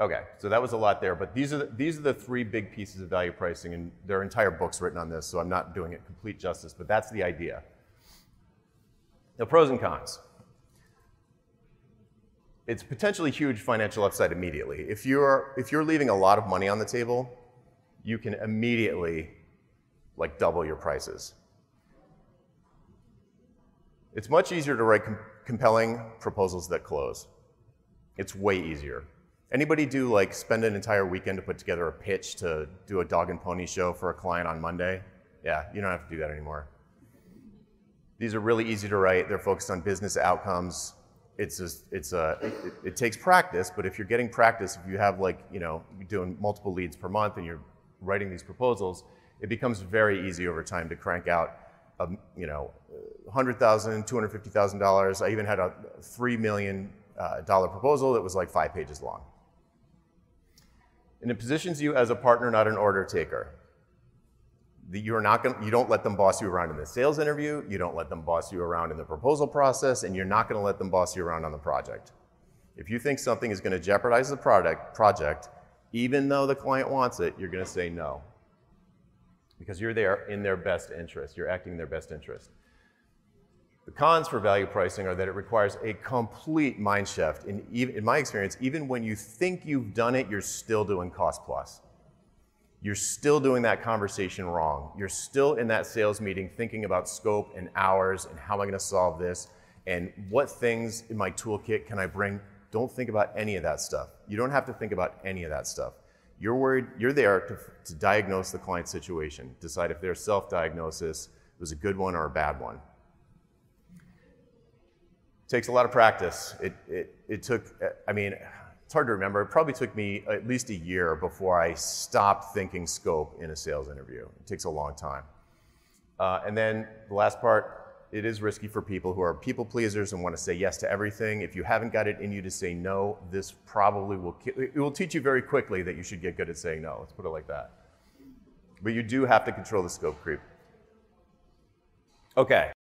Okay, so that was a lot there, but these are the, these are the three big pieces of value pricing, and there are entire books written on this, so I'm not doing it complete justice, but that's the idea. The pros and cons. It's potentially huge financial upside immediately. If you're if you're leaving a lot of money on the table, you can immediately like double your prices. It's much easier to write com- compelling proposals that close. It's way easier. Anybody do like spend an entire weekend to put together a pitch to do a dog and pony show for a client on Monday? Yeah, you don't have to do that anymore. These are really easy to write. They're focused on business outcomes. It's a, it's a, it, it takes practice, but if you're getting practice, if you have like, you know, you're doing multiple leads per month and you're writing these proposals, it becomes very easy over time to crank out, a, you know, $100,000, $250,000. I even had a 3 million uh, proposal that was like five pages long. And it positions you as a partner, not an order taker. You are not going you don't let them boss you around in the sales interview, you don't let them boss you around in the proposal process, and you're not going to let them boss you around on the project. If you think something is going to jeopardize the product project, even though the client wants it, you're going to say no. Because you're there in their best interest. You're acting in their best interest. The cons for value pricing are that it requires a complete mind shift. In, in my experience, even when you think you've done it, you're still doing cost plus. You're still doing that conversation wrong. You're still in that sales meeting thinking about scope and hours and how am I going to solve this and what things in my toolkit can I bring. Don't think about any of that stuff. You don't have to think about any of that stuff. You're worried, you're there to, to diagnose the client's situation, decide if their self diagnosis was a good one or a bad one takes a lot of practice. It, it, it took, I mean, it's hard to remember. It probably took me at least a year before I stopped thinking scope in a sales interview. It takes a long time. Uh, and then the last part, it is risky for people who are people pleasers and want to say yes to everything. If you haven't got it in you to say no, this probably will, it will teach you very quickly that you should get good at saying no. Let's put it like that. But you do have to control the scope creep. Okay.